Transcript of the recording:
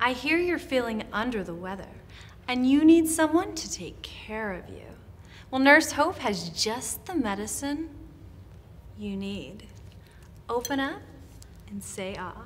I hear you're feeling under the weather, and you need someone to take care of you. Well, Nurse Hope has just the medicine you need. Open up and say ah.